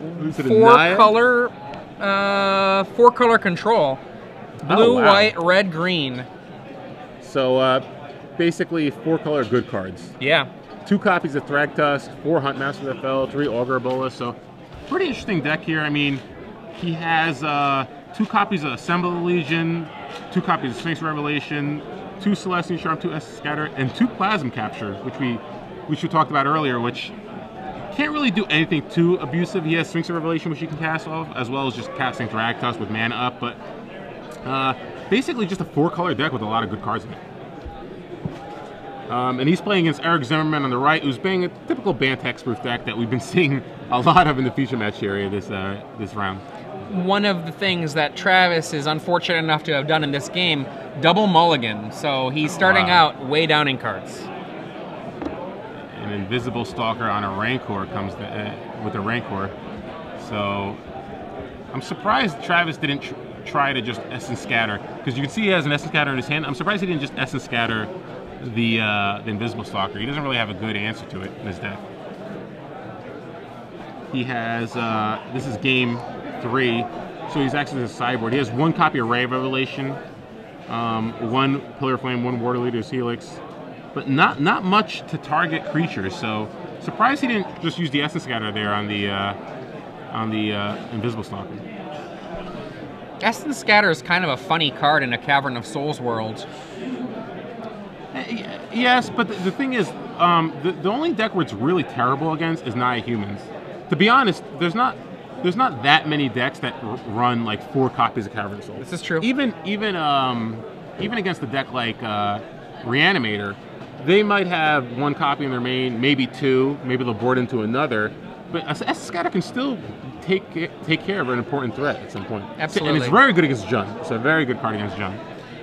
Is it a four color, uh, four color control. Oh, Blue, wow. white, red, green. So uh, basically, four color good cards. Yeah. Two copies of Thragtusk, four Huntmaster that fell, three Augur Bola. So pretty interesting deck here. I mean, he has uh, two copies of Assemble the Legion, two copies of Sphinx's Revelation, two Selesnya Charm, two Essence Scatter, and two Plasm Capture, which we which we talked about earlier, which can't really do anything too abusive. He has Sphinx of Revelation, which you can cast off, as well as just casting Thragtusk with mana up. But uh, basically, just a four-color deck with a lot of good cards in it. Um, and he's playing against Eric Zimmerman on the right, who's playing a typical Bant Hexproof deck that we've been seeing a lot of in the feature match area this uh, this round. One of the things that Travis is unfortunate enough to have done in this game, double mulligan. So he's starting Wow. out way down in cards. An Invisible Stalker on a Rancor comes to, uh, with a Rancor. So I'm surprised Travis didn't tr- try to just Essence Scatter, because you can see he has an Essence Scatter in his hand. I'm surprised he didn't just Essence Scatter the, uh, the Invisible Stalker. He doesn't really have a good answer to it in his deck. He has, uh, this is game three, so he's actually a sideboard. He has one copy of Ray Revelation, um, one Pillar Flame, one War Leader's Helix, but not not much to target creatures. So surprised he didn't just use the Essence Scatter there on the uh, on the uh, Invisible Stalker. Essence Scatter is kind of a funny card in a Cavern of Souls world. Eh, Yes, but the, the thing is, um, the, the only deck where it's really terrible against is Naya Humans. To be honest, there's not there's not that many decks that r- run like four copies of Cavern of Souls. This is true. Even even um, even against the deck like uh, Reanimator, they might have one copy in their main, maybe two, maybe they'll board into another. But Essence Scatter can still take take care of an important threat at some point. and it's very good against Jund. It's a very good card against Jund.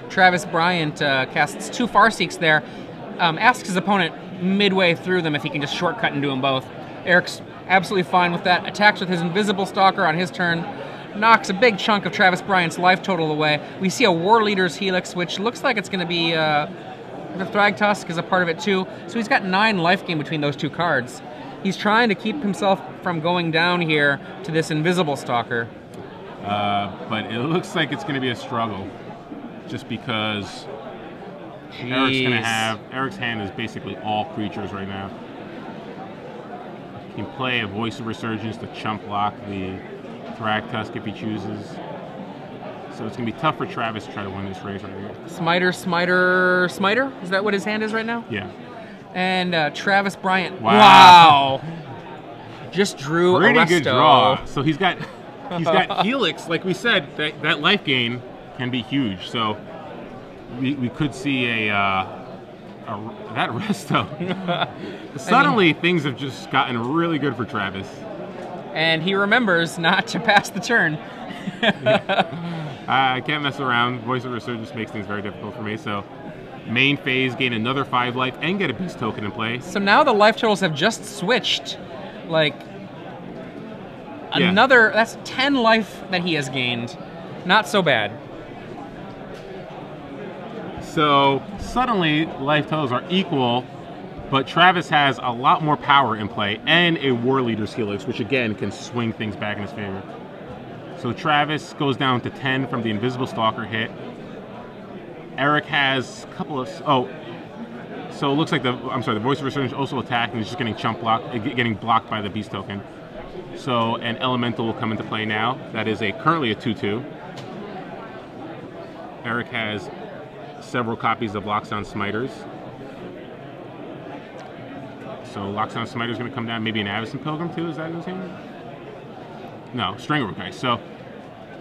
Travis Bryant uh, casts two Farseeks there, um, asks his opponent midway through them if he can just shortcut and do them both. Eric's absolutely fine with that. Attacks with his Invisible Stalker on his turn, knocks a big chunk of Travis Bryant's life total away. We see a War Leader's Helix, which looks like it's going to be uh, the Thragtusk is a part of it too. So he's got nine life gain between those two cards. He's trying to keep himself from going down here to this Invisible Stalker. Uh, but it looks like it's going to be a struggle, just because Eric's going to have Eric's hand is basically all creatures right now. He can play a Voice of Resurgence to chump block the Thragtusk if he chooses. So it's going to be tough for Travis to try to win this race right here. Smiter, Smiter, Smiter? Is that what his hand is right now? Yeah. And uh, Travis Bryant. Wow. Wow. Just drew Pretty Arresto. good draw. So he's got he's got Helix, like we said, that, that life gain can be huge. So we, we could see a, uh, a that resto. Suddenly things have just gotten really good for Travis. And he remembers not to pass the turn. I can't mess around. Voice of Resurgence makes things very difficult for me. So main phase, gain another five life, and get a beast token in play. So now the life totals have just switched. Like Yeah. another that's 10 life that he has gained. Not so bad. So suddenly life totals are equal, but Travis has a lot more power in play and a War Leader's Helix, which again can swing things back in his favor. So Travis goes down to 10 from the Invisible Stalker hit. Eric has a couple of. Oh, so it looks like the. I'm sorry, the Voice of Resurgence also attacked and is just getting chump blocked, uh, getting blocked by the Beast token. So an Elemental will come into play now. That is a currently a 2 2. Eric has several copies of Lockdown Smiters. So Lockdown Smiter is going to come down. Maybe an Avacyn's Pilgrim too. Is that in his hand? No, Strangleroot guy. So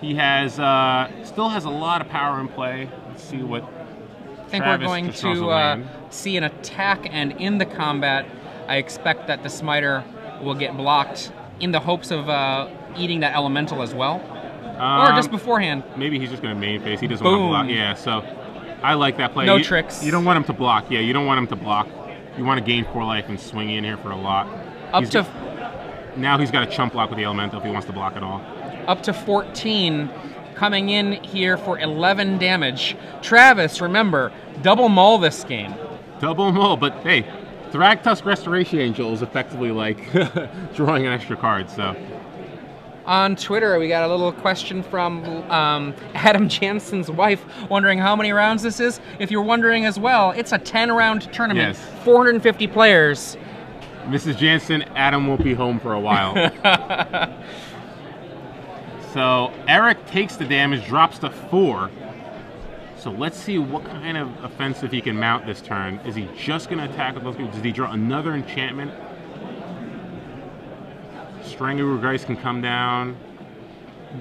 he has uh, still has a lot of power in play. Let's see what. I think Travis we're going to uh, see an attack, and in the combat, I expect that the smiter will get blocked in the hopes of uh, eating that elemental as well, or Um, just beforehand. Maybe he's just going to main phase. He doesn't want to block. Yeah. So I like that play. No You- tricks. You don't want him to block. Yeah. You don't want him to block. You want to gain four life and swing in here for a lot. Up He's to got- now he's got a chump block with the elemental if he wants to block at all. Up to 14 coming in here for 11 damage. Travis, remember, double maul this game. Double mull, but hey, Thragtusk Restoration Angel is effectively like drawing an extra card. So On Twitter, we got a little question from um, Adam Jansen's wife, wondering how many rounds this is. If you're wondering as well, it's a 10-round tournament, Yes. 450 players. Mrs. Jansen, Adam won't be home for a while. so Eric takes the damage, drops to four. So let's see what kind of offensive he can mount this turn. Is he just going to attack with those people? Does he draw another enchantment? Strangleroot Geist can come down,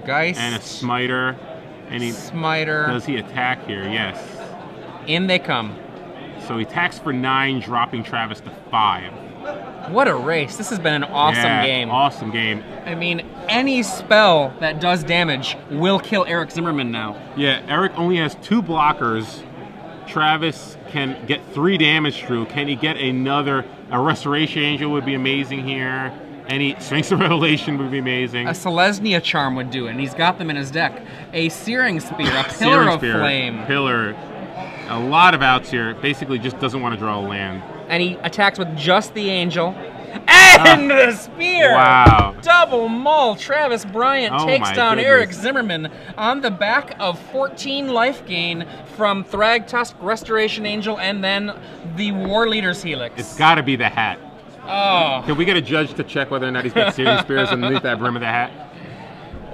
Geist, and a smiter. And he Smiter. does he attack here? Yes. In they come. So he attacks for nine, dropping Travis to five. What a race. This has been an awesome Yeah, game. Awesome game. I mean, any spell that does damage will kill Eric Zimmerman now. Yeah, Eric only has two blockers. Travis can get three damage through. Can he get another? A Restoration Angel would be amazing here. Any Sphinx of Revelation would be amazing. A Selesnya charm would do it, and he's got them in his deck. A Searing Spear, a Pillar of Spear, Flame, Pillar. A lot of outs here. Basically, just doesn't want to draw a land. and he attacks with just the Angel. Ah. And the Spear! Wow. Double mull. Travis Bryant Oh takes down goodness. Eric Zimmerman on the back of 14 life gain from Thragtusk, Restoration Angel, and then the War Leader's Helix. It's got to be the hat. oh, Can we get a judge to check whether or not he's got Searing Spears underneath that brim of the hat?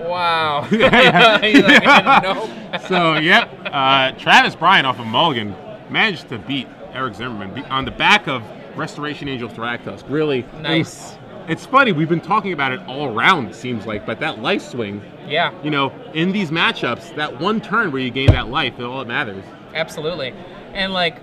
Wow. Like, nope. So, yep, uh, Travis Bryant off of Mulligan managed to beat Eric Zimmerman on the back of Restoration Angel Thragtusk. Really Nice. It's funny, we've been talking about it all around, it seems like, but that life swing, Yeah, you know, in these matchups, that one turn where you gain that life is all that matters. absolutely. And like